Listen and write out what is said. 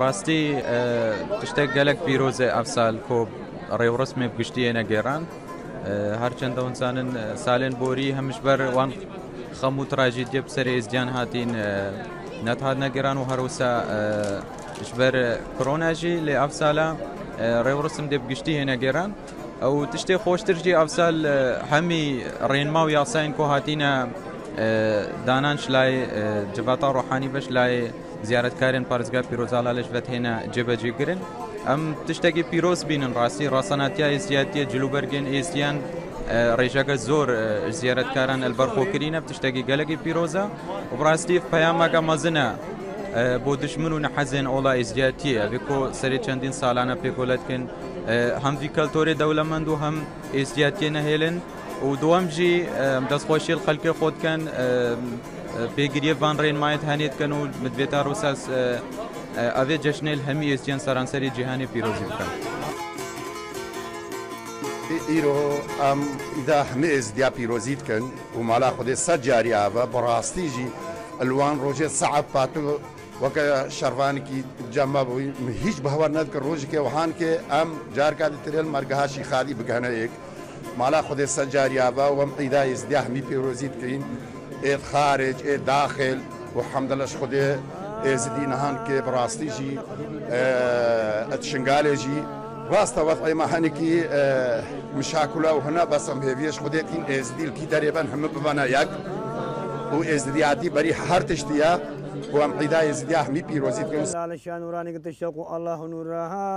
ڕاستی تشتێک گەلک پیرۆزە ئەفسال کۆ ڕێوڕسمێ گشتیە نەگەێران هەرچەندە ئەوزانن سالێن بۆری هەمش بەر وان خەم و تراژی دێ سەر ئێزیان هاتین نەتهات نەگەران و هەروسا ژبەر کۆناژی لێ ئەفسالا ڕێوڕسم دێ گشتی هێنەگەێران ئەو تشتێ خۆشترژی ئەفسال هەمی ڕێنما و یاساین کۆ هاتینە دانان لای جباتا ڕۆحانی بەش لای زیارەتکارێن پارێزگا پیرۆزالا لەش بەت هێنە جێبەجێگرن. ئەم تشتێکی پیرۆز بینن ڕاستی ڕاستەناتیا زیاتیە جلوبەرگێن ئێستیان ڕێژەکە زۆر زیارەتکاران ئەلبەرخۆکردینە تشتێکی گەلێکی پیرۆزە. و بڕاستی پەیامەکە مەزنە بۆ دشمن و نەحەزێن ئۆڵا ئێزیاتیە بێکۆ سەری چەندین ساڵانە پێکۆلەتکن. هەموی کەلتۆری دەولەمەند و هەم ئێزیاتیە نەهێلن. و دووەمژی دەستخۆشی خەلکی خۆتکەن پێگیریە بان ڕێنمایەت هەنێتکەن و مدوێتە ڕوساس ئەوێ جەشنێل هەمی ئێستیان سەرانسەری جیهانی پیرۆزی بکەن. ئیرۆ ئەم ئیدا هەمێ ئێزدیا پیرۆزی بکەن و مالا خودێ سەر جاریاوە بەڕاستیژی ئەلوان ڕۆژێت سەعات پاتۆ وەکە شەروانێکی جەمە بووی هیچ بەهوار نەدکە ڕۆژێکێ وهانکێ ئەم جارکاتی ترێن مەرگەهاشی خالی بگەنە مالا خودێ سەر جاریاوە وەم ئیدا ئێزدیا هەمی پیرۆزی بکەین ئێت خارج ئێ داخل و حەمدەلەش خودێ ئێزدی نەهان کێ بڕاستیژی ئەتشنگالێژی ڕاستەوە ئێمە هەنێکی مشاکولا و هەنا بەسم هێویش خودێتین ئێزدیلکی دەرێبەن هەمە ببانە یەک و ئێزدیاتی بەری هەر تشتیە وام عیدا ئێزدیا هەمی پیرۆزی شان ورانی تشتق الله نورها.